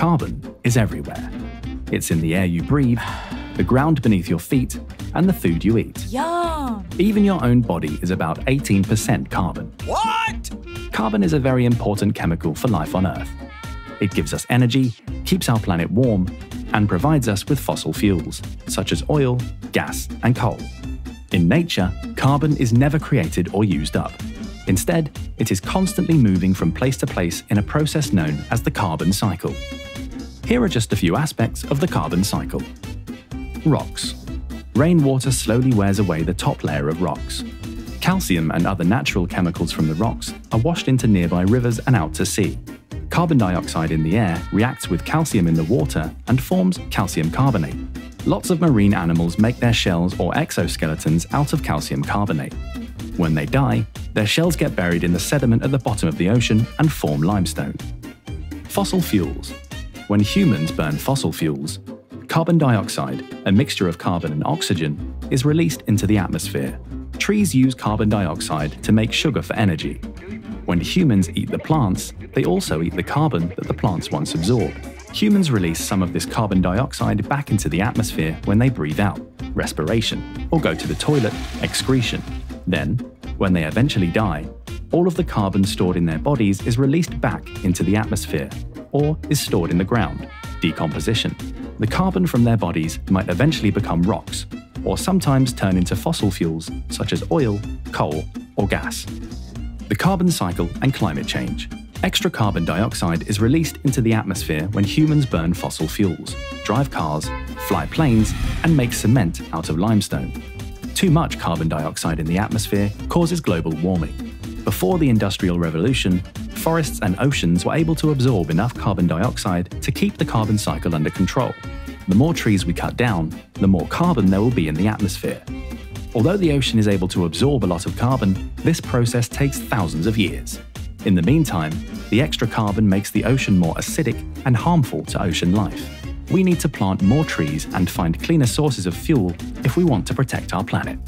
carbon is everywhere. It's in the air you breathe, the ground beneath your feet, and the food you eat. Yum! Even your own body is about 18% carbon. What? Carbon is a very important chemical for life on Earth. It gives us energy, keeps our planet warm, and provides us with fossil fuels, such as oil, gas, and coal. In nature, carbon is never created or used up. Instead, it is constantly moving from place to place in a process known as the carbon cycle. Here are just a few aspects of the carbon cycle. Rocks. Rainwater slowly wears away the top layer of rocks. Calcium and other natural chemicals from the rocks are washed into nearby rivers and out to sea. Carbon dioxide in the air reacts with calcium in the water and forms calcium carbonate. Lots of marine animals make their shells or exoskeletons out of calcium carbonate. When they die, their shells get buried in the sediment at the bottom of the ocean and form limestone. Fossil fuels. When humans burn fossil fuels, carbon dioxide, a mixture of carbon and oxygen, is released into the atmosphere. Trees use carbon dioxide to make sugar for energy. When humans eat the plants, they also eat the carbon that the plants once absorbed. Humans release some of this carbon dioxide back into the atmosphere when they breathe out, respiration, or go to the toilet, excretion. Then, when they eventually die, all of the carbon stored in their bodies is released back into the atmosphere, or is stored in the ground, decomposition. The carbon from their bodies might eventually become rocks, or sometimes turn into fossil fuels such as oil, coal, or gas. The carbon cycle and climate change. Extra carbon dioxide is released into the atmosphere when humans burn fossil fuels, drive cars, fly planes, and make cement out of limestone. Too much carbon dioxide in the atmosphere causes global warming. Before the Industrial Revolution, forests and oceans were able to absorb enough carbon dioxide to keep the carbon cycle under control. The more trees we cut down, the more carbon there will be in the atmosphere. Although the ocean is able to absorb a lot of carbon, this process takes thousands of years. In the meantime, the extra carbon makes the ocean more acidic and harmful to ocean life. We need to plant more trees and find cleaner sources of fuel if we want to protect our planet.